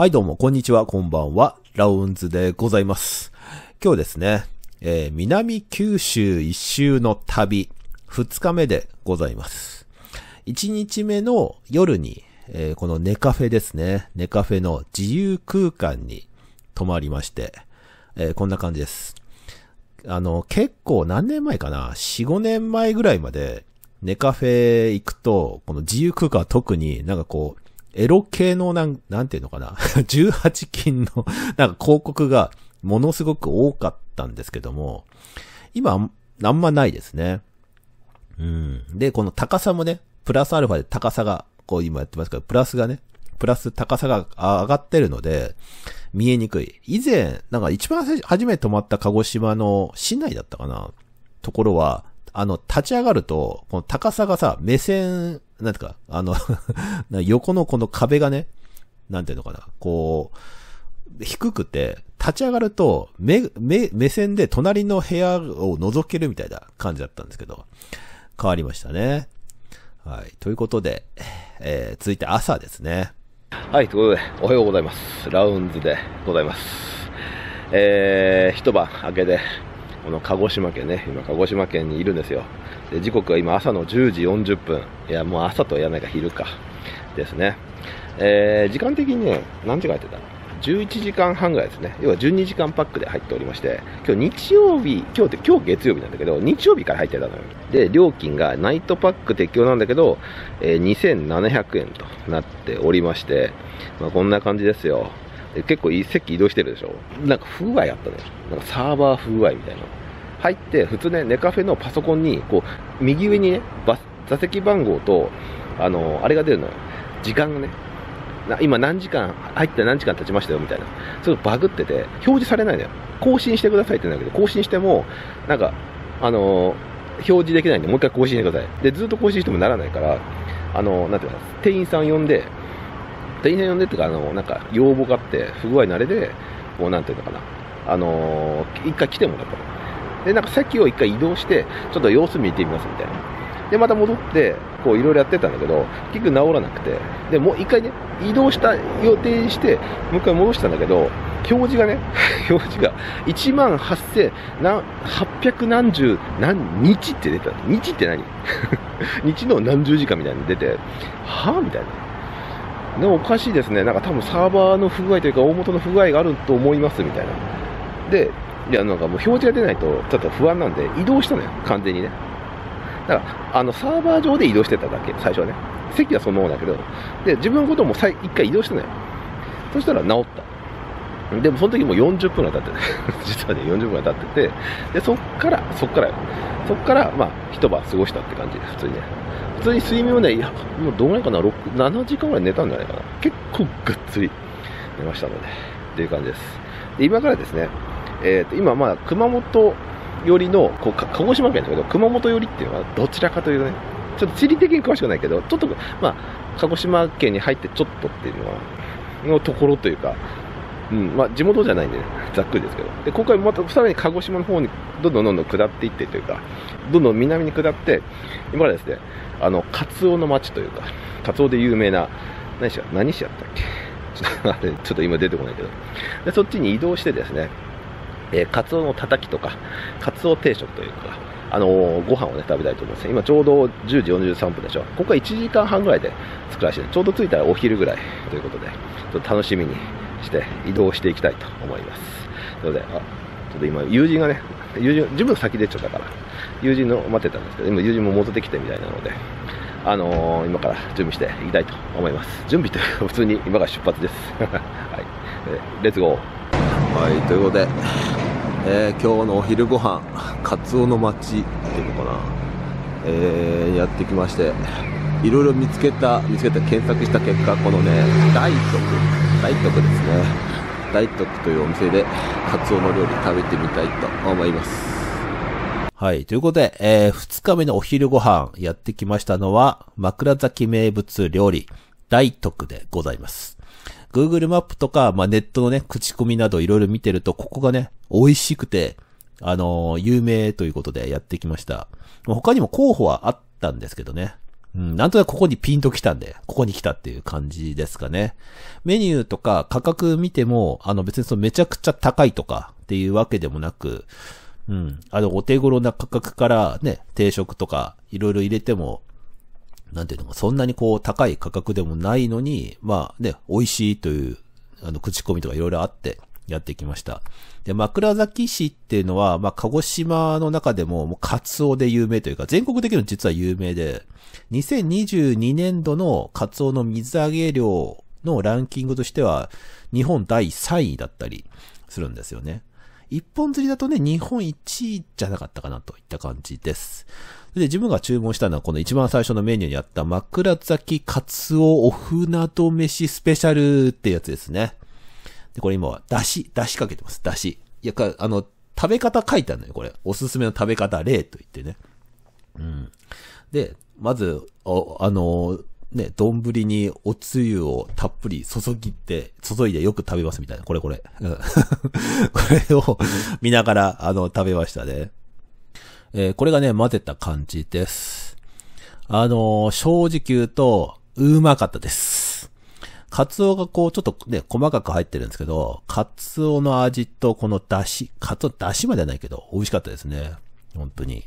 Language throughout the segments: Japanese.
はいどうも、こんにちは、こんばんは。ラウンズでございます。今日ですね、えー南九州一周の旅、二日目でございます。一日目の夜に、えーこのネカフェですね。ネカフェの自由空間に泊まりまして、えーこんな感じです。あの、結構何年前かな ?4、5年前ぐらいまで、ネカフェ行くと、この自由空間は特になんかこう、エロ系のなん、なんていうのかな ?18 金の なんか広告がものすごく多かったんですけども、今あん、まないですね。うん。で、この高さもね、プラスアルファで高さが、こう今やってますけど、プラスがね、プラス高さが上がってるので、見えにくい。以前、なんか一番初めて泊まった鹿児島の市内だったかな？ところは、あの、立ち上がると、この高さがさ、目線、なんていうか、あの 横のこの壁がね、なんていうのかな、こう、低くて、立ち上がると、目、目、目線で隣の部屋を覗けるみたいな感じだったんですけど、変わりましたね。はい。ということで、えー、続いて朝ですね。はい、ということで、おはようございます。ラウンズでございます。えー、一晩明けで、この鹿児島県ね、今鹿児島県にいるんですよ。で時刻は今朝の10時40分。いや、もう朝とは言わないか昼か。ですね。えー、時間的にね、何時間やってた ?11 時間半ぐらいですね。要は12時間パックで入っておりまして、今日日曜日、今日って今日月曜日なんだけど、日曜日から入ってたのよ。で、料金がナイトパック適用なんだけど、えー2700円となっておりまして、まあ、こんな感じですよ。結構い席移動してるでしょ？なんか不具合あったね。なんかサーバー不具合みたいな。入って、普通ね、ネカフェのパソコンに、こう、右上にね、座席番号と、あの、あれが出るのよ。時間がね。今何時間、入って何時間経ちましたよ、みたいな。それバグってて、表示されないのよ。更新してくださいって言うんだけど、更新しても、なんか、あの表示できないんで、もう一回更新してください。で、ずっと更新してもならないから、あのなんていうか、店員さん呼んで、店員さん呼んでっていうか、あの、なんか、要望があって、不具合のあれで、こう、なんていうのかな、あの一回来てもらったの。で、なんか席を一回移動して、ちょっと様子見てみますみたいな。で、また戻って、こう、いろいろやってたんだけど、結局治らなくて、で、もう一回ね、移動した予定にして、もう一回戻したんだけど、表示がね、表示が1万8800何十、何、日って出た。日って何？日の何十時間みたいに出て、はぁ？みたいな。でもおかしいですね。なんか多分サーバーの不具合というか、大元の不具合があると思いますみたいな。で、いや、なんかもう表示が出ないと、ちょっと不安なんで、移動したのよ、完全にね。だから、あの、サーバー上で移動してただけ、最初はね。席はそのままだけど、で、自分のことも一回移動したのよ。そしたら治った。でもその時もう40分ぐらい経ってて、実はね、40分ぐらい経ってて、で、そっから、そっから。そっから、まあ、一晩過ごしたって感じで、普通にね。普通に睡眠をね、いや、もうどうないかな、6、7時間ぐらい寝たんじゃないかな。結構がっつり寝ましたので、っていう感じです。で、今からですね、えっ、と、今まあ、熊本寄りの、こう、鹿児島県だけど、熊本寄りっていうのはどちらかというとね、ちょっと地理的に詳しくないけど、ちょっと、まあ、鹿児島県に入ってちょっとっていうのは、のところというか、うん、まあ、地元じゃないんでね、ざっくりですけど。で、今回またさらに鹿児島の方にどんどんどんどん下っていってというか、どんどん南に下って、今からですね、あの、カツオの町というか、カツオで有名な、何市や、何市やったっけ？ちょっと、ちょっと今出てこないけど。で、そっちに移動してですね、えーカツオのたたきとか、カツオ定食というか、あのーご飯をね、食べたいと思います。今ちょうど10時43分でしょ。ここは1時間半ぐらいで作らせて、ちょうど着いたらお昼ぐらいということで、ちょっと楽しみにして移動していきたいと思います。ので、あ、ちょっと今友人がね、友人、自分先出ちゃったから、友人の待ってたんですけど、今友人も戻ってきてみたいなので、あのー今から準備していきたいと思います。準備というか普通に今から出発です。はい。えーレッツゴー。はい、ということで、えー今日のお昼ご飯、カツオの町っていうのかな、えーやってきまして、いろいろ見つけた、見つけた、検索した結果、このね、大徳、大徳ですね。大徳というお店で、カツオの料理食べてみたいと思います。はい。ということで、えー、二日目のお昼ご飯やってきましたのは、枕崎名物料理、大徳でございます。Google マップとか、まあ、ネットのね、口コミなどいろいろ見てると、ここがね、美味しくて、あのー有名ということでやってきました。他にも候補はあったんですけどね。うん、なんとなくここにピンと来たんで、ここに来たっていう感じですかね。メニューとか価格見ても、あの別にそのめちゃくちゃ高いとかっていうわけでもなく、うん、あのお手頃な価格からね、定食とかいろいろ入れても、なんていうのか、そんなにこう高い価格でもないのに、まあね、美味しいという、あの、口コミとかいろいろあって、やってきました。で、枕崎市っていうのは、まあ、鹿児島の中でも、もう、カツオで有名というか、全国的に実は有名で、2022年度のカツオの水揚げ量のランキングとしては、日本第3位だったりするんですよね。一本釣りだとね、日本1位じゃなかったかなといった感じです。で、自分が注文したのはこの一番最初のメニューにあった枕崎カツオお船戸飯スペシャルってやつですね。で、これ今は、だし、だしかけてます、だし。いや、か、あの、食べ方書いてあるのよ、これ。おすすめの食べ方例と言ってね。うん。で、まず、お、あの、ね、丼におつゆをたっぷり注ぎって、注いでよく食べますみたいな。これこれ。これを見ながら、あの、食べましたね。えー、これがね、混ぜた感じです。あの正直言うと、うまかったです。カツオがこう、ちょっとね、細かく入ってるんですけど、カツオの味とこの出汁、カツオ出汁まではないけど、美味しかったですね。本当に。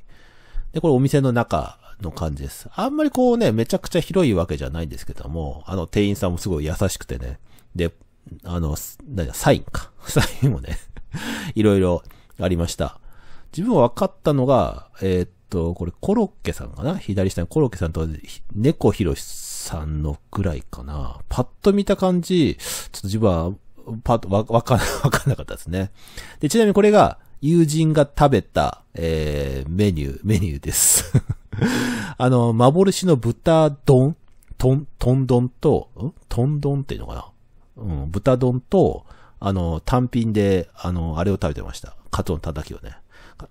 で、これお店の中の感じです。あんまりこうね、めちゃくちゃ広いわけじゃないんですけども、あの、店員さんもすごい優しくてね。で、あの、何、サインか。サインもね いろいろありました。自分分かったのが、えー、っと、これコロッケさんかな？左下にコロッケさんと猫ひろしさんのぐらいかな。パッと見た感じ、ちょっと自分は、パッとわ、わかん、わかんなかったですね。で、ちなみにこれが、友人が食べた、えー、メニュー、メニューです。あの、幻の豚丼トン、トン丼と、ん？トン丼っていうのかな？うん、豚丼と、あの、単品で、あの、あれを食べてました。カツオのたたきをね。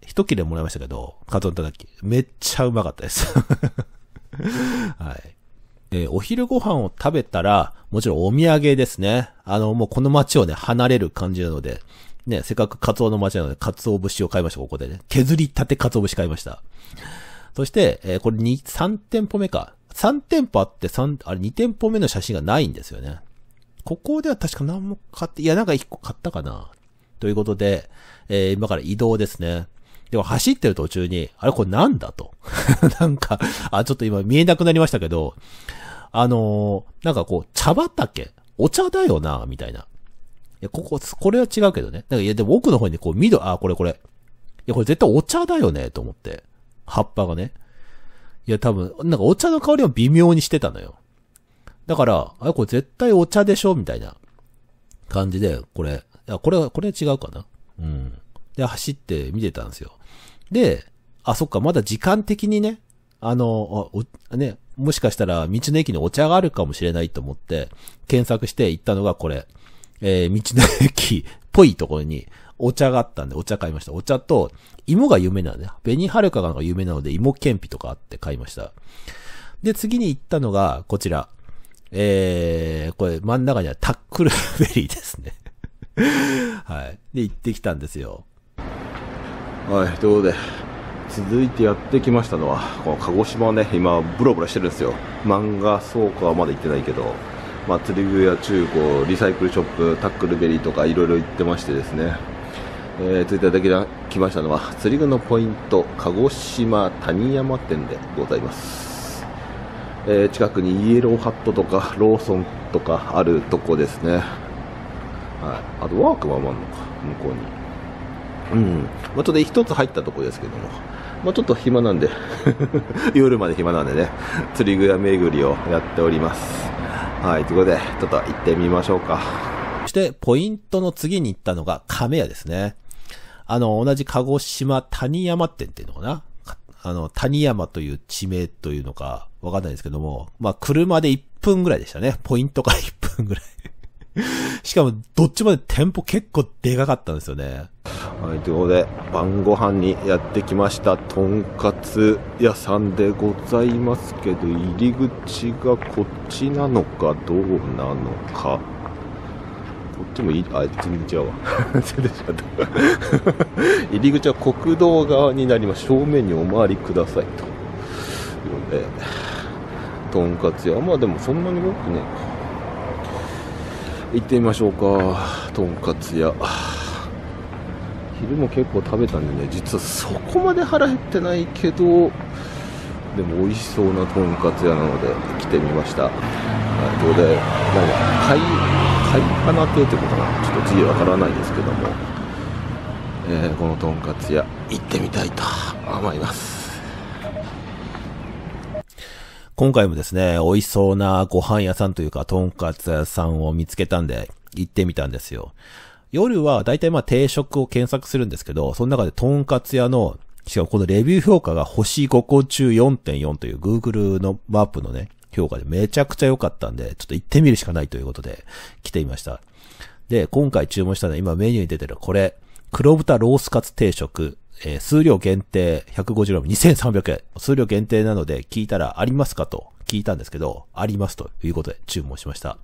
一切れもらいましたけど、カツオのたたき。めっちゃうまかったです。はい。えー、お昼ご飯を食べたら、もちろんお土産ですね。あの、もうこの街をね、離れる感じなので、ね、せっかくカツオの街なので、カツオ節を買いました、ここでね。削りたてカツオ節買いました。そして、えー、これ2、3店舗目か。3店舗あって3、あれ2店舗目の写真がないんですよね。ここでは確か何も買って、いや、なんか1個買ったかな。ということで、えー、今から移動ですね。でも走ってる途中に、あれこれなんだと。なんか、あ、ちょっと今見えなくなりましたけど、あのー、なんかこう、茶畑お茶だよな、みたいな。いや、ここ、これは違うけどね。なんかいや、でも奥の方にこう、緑、あ、これこれ。いや、これ絶対お茶だよね、と思って。葉っぱがね。いや、多分、なんかお茶の香りを微妙にしてたのよ。だから、あれ、これ絶対お茶でしょみたいな感じで、これ、いや、これは、これは違うかなうん。で、走って見てたんですよ。で、あ、そっか、まだ時間的にね、あの、あね、もしかしたら道の駅にお茶があるかもしれないと思って、検索して行ったのがこれ、えー、道の駅っぽいところにお茶があったんでお茶買いました。お茶と芋が有名なんで、紅はるかが有名なので芋けんぴとかあって買いました。で、次に行ったのがこちら。えー、これ真ん中にはタックルベリーですね はい。で、行ってきたんですよ。はい、ということで、続いてやってきましたのはこの鹿児島ね今ブロブロしてるんですよ。漫画倉庫はまだ行ってないけど、まあ、釣り具や中古リサイクルショップタックルベリーとかいろいろ行ってましてですね、えー、続いてやってきましたのは釣り具のポイント鹿児島谷山店でございます、えー、近くにイエローハットとかローソンとかあるとこですね。はい、あとワークマンもあるのか向こうに。うんまあ、ちょっと一つ入ったとこですけどもまあ、ちょっと暇なんで 夜まで暇なんでね、釣り具屋巡りをやっております。はい、ということで、ちょっと行ってみましょうか。そして、ポイントの次に行ったのが亀屋ですね。あの、同じ鹿児島谷山店っていうのかなあの、谷山という地名というのか、わかんないですけども、まあ、車で1分ぐらいでしたね。ポイントから1分ぐらい しかも、どっちまで店舗結構でかかったんですよね。はい、ということで、晩ご飯にやってきました、とんかつ屋さんでございますけど、入り口がこっちなのかどうなのか。こっちもいい、あ、全然違うわ。全然違った。入り口は国道側になります。正面にお回りください。というので、とんかつ屋。まあでもそんなに多くね。行ってみましょうか。とんかつ屋。昼も結構食べたんでね、実はそこまで腹減ってないけど、でも美味しそうなとんかつ屋なので来てみました。はい、とい？うことで、なんか、貝、貝花亭ってことかな？ちょっと次わからないですけども、えー、このとんかつ屋行ってみたいと思います。今回もですね、美味しそうなご飯屋さんというか、とんかつ屋さんを見つけたんで、行ってみたんですよ。夜はだいたいまあ定食を検索するんですけど、その中でとんかつ屋の、しかもこのレビュー評価が星5個中4.4という Google のマップのね、評価でめちゃくちゃ良かったんで、ちょっと行ってみるしかないということで来ていました。で、今回注文したのは今メニューに出てるこれ、黒豚ロースカツ定食、えー、数量限定 150g2300 円。数量限定なので聞いたらありますかと聞いたんですけど、ありますということで注文しました。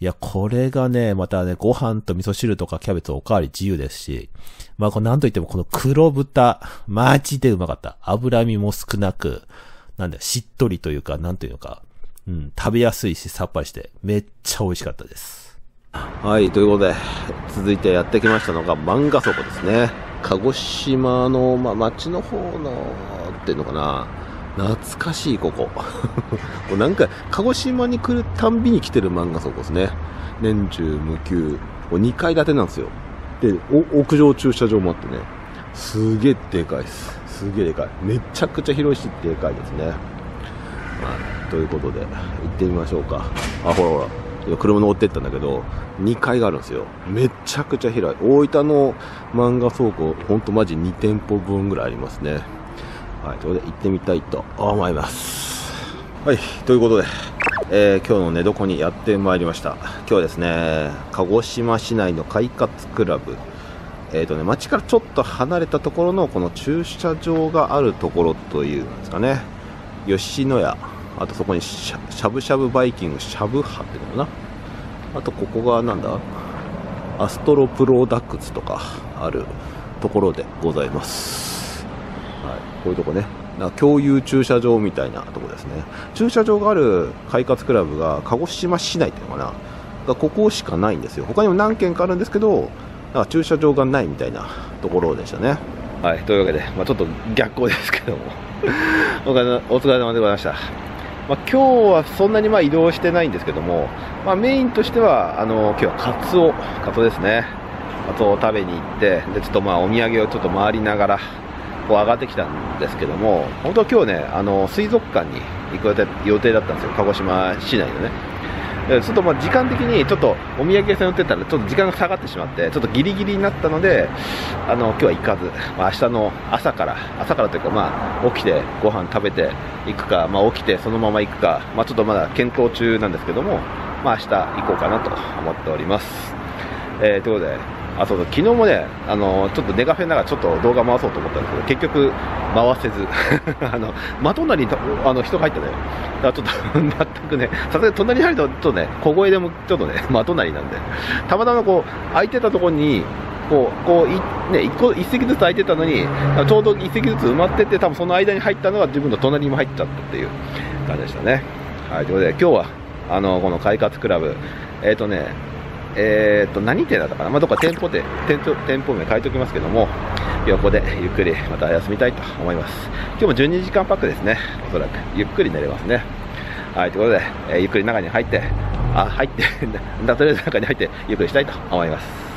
いや、これがね、またね、ご飯と味噌汁とかキャベツおかわり自由ですし、まあ、これなんといってもこの黒豚、マジでうまかった。脂身も少なく、なんだよ、しっとりというか、なんというのか、うん、食べやすいし、さっぱりして、めっちゃ美味しかったです。はい、ということで、続いてやってきましたのが、漫画倉庫ですね。鹿児島の、まあ、町の方の、っていうのかな。懐かしい、ここ。なんか、鹿児島に来るたんびに来てる漫画倉庫ですね。年中無休。2階建てなんですよ。で、屋上駐車場もあってね、すげえでかいです。すげえでかい。めちゃくちゃ広いし、でかいですね。はい。ということで、行ってみましょうか。あ、ほらほら。車乗ってったんだけど、2階があるんですよ。めちゃくちゃ広い。大分の漫画倉庫、ほんとマジ2店舗分ぐらいありますね。はい、ということで行ってみたいと思います。はい、ということで、えー、今日の寝床にやってまいりました。今日はですね、鹿児島市内の快活クラブ、えっ、ー、とね、街からちょっと離れたところのこの駐車場があるところというんですかね、吉野家、あとそこにしゃぶしゃぶバイキング、しゃぶ派っていうのかな。あとここがなんだ？アストロプロダクツとかあるところでございます。はい、こういうとこね。共有駐車場みたいなとこですね。駐車場がある快活クラブが鹿児島市内っていうのかな？がここしかないんですよ。他にも何軒かあるんですけど、なんか駐車場がないみたいなところでしたね。はい、というわけで、まあ、ちょっと逆光ですけども お疲れ様でございました。まあ、今日はそんなにまあ移動してないんですけども、まあ、メインとしてはあの今日はカツオ、カツオですね、カツオを食べに行って、でちょっとまあお土産をちょっと回りながらこう上がってきたんですけども、本当は今日ね、あの水族館に行く予定だったんですよ、鹿児島市内のね。ちょっとまあ時間的にちょっとお土産屋さん寄ってたらちょっと時間が下がってしまってちょっとギリギリになったのであの今日は行かず、まあ、明日の朝から朝からというかまあ起きてご飯食べていくか、まあ、起きてそのまま行くか、まあ、ちょっとまだ検討中なんですけども、まあ、明日行こうかなと思っております、えー、ということであそう昨日もねあのちょっとネガフェながらちょっと動画回そうと思ったんですけど結局回せず。あの真隣にあの人が入ったねだからちょっと 全くねさすがに隣に入るとちょっとね小声でもちょっとね 真隣なんで。たまたまこう空いてたところにこうこういね、1, 個1席ずつ空いてたのにちょうど1席ずつ埋まってて多分その間に入ったのが自分の隣にも入っちゃったっていう感じでしたね。はい、ということで今日はあのこの快活クラブ。えっ、ー、とねえー、と何店だったかな、まあ、どっか店舗で店店舗名変えておきますけども、横でゆっくりまた休みたいと思います。今日も12時間パックですね、おそらく。ゆっくり寝れますね。はい、ということで、えー、ゆっくり中に入って、あ、入って、とりあえず中に入ってゆっくりしたいと思います。